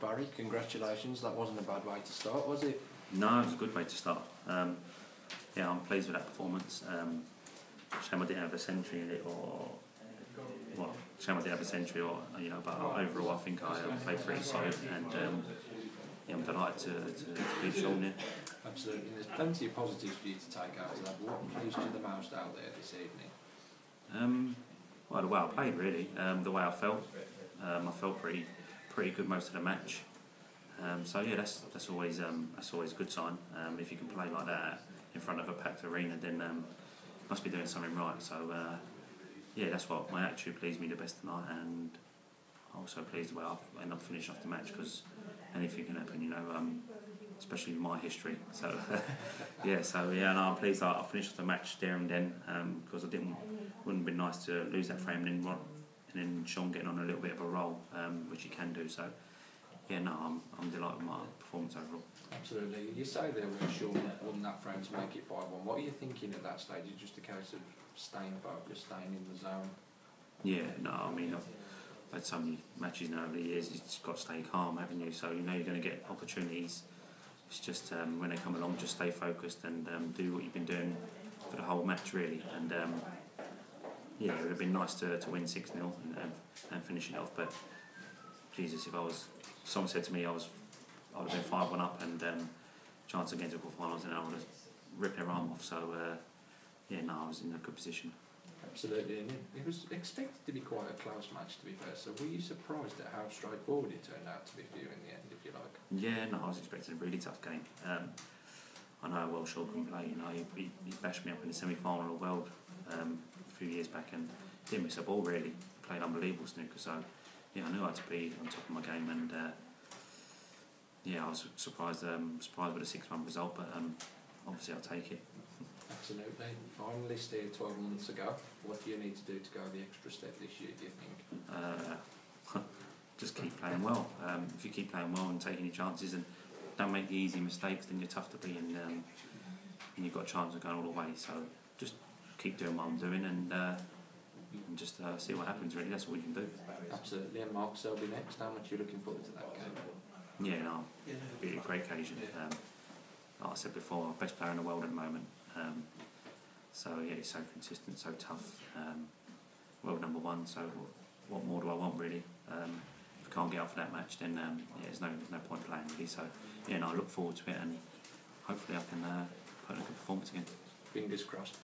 Well, Barry, congratulations. That wasn't a bad way to start, was it? No, it was a good way to start. Um, yeah, I'm pleased with that performance. Um, shame I didn't have a century in it, or well, shame I didn't have a century, or you know. But overall, I think I um, played pretty solid, and um, yeah, I'm delighted to, to, to beat Shaun here. Absolutely. And there's plenty of positives for you to take out of that. But what pleased you the most out there this evening? Um, well, the way I played, really, um, the way I felt. Um, I felt pretty, pretty good most of the match. Um, so yeah, that's that's always um, that's always a good sign. Um, if you can play like that in front of a packed arena, then um, must be doing something right. So uh, yeah, that's what my attitude pleased me the best tonight, and also pleased the way I end up finishing off the match because anything can happen, you know. Um, especially in my history. So yeah, so yeah, no, I'm pleased I, I finished off the match there and then because I didn't wouldn't be nice to lose that frame and then and then Shaun getting on a little bit of a roll, um, which he can do. So yeah, no, I'm, I'm delighted with my performance overall. Absolutely. You say there when Shaun won that frame to make it 5 1. What are you thinking at that stage? Is it just a case of staying focused, staying in the zone? Yeah, no, I mean, I've had so many matches now over the years, you've just got to stay calm, haven't you? So you know you're going to get opportunities. It's just um, when they come along, just stay focused and um, do what you've been doing for the whole match, really. And um, yeah, it would have been nice to, to win 6 0 and, and, and finish it off, but Jesus, if I was someone said to me I was I would have been five one up and um, chance again to go finals and I would have ripped their arm off. So uh, yeah, no, I was in a good position. Absolutely, and it, it was expected to be quite a close match to be fair. So were you surprised at how straightforward it turned out to be for you in the end, if you like? Yeah, no, I was expecting a really tough game. Um, I know how well Shaun can play. You know, he, he, he bashed me up in the semi-final of World um, a few years back and didn't miss a ball really. Played unbelievable snooker. So yeah, I knew I had to be on top of my game, and uh, yeah, I was surprised um, surprised with a six one result, but um, obviously I'll take it. Absolutely. Finalist here 12 months ago. What do you need to do to go the extra step this year, do you think? Uh, just keep playing well. Um, if you keep playing well and taking your chances and don't make the easy mistakes, then you're tough to beat and, um, and you've got a chance of going all the way. So just keep doing what I'm doing and uh, and just uh, see what happens. Really, that's all we can do. Absolutely. And Mark Selby next. How much are you looking forward to that game? Yeah, no, it'll be a great occasion. Um, like I said before, best player in the world at the moment. Um, so yeah, he's so consistent, so tough. Um, world number one. So what more do I want really? Um, if I can't get off for that match, then um, yeah, there's no there's no point playing really. So yeah, no, I look forward to it, and hopefully I can uh, put in a good performance again. Fingers crossed.